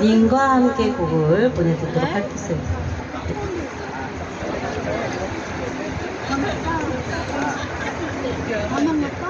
님과 함께 곡을 보내드리도록 하겠습니다. 네.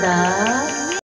감사합니다.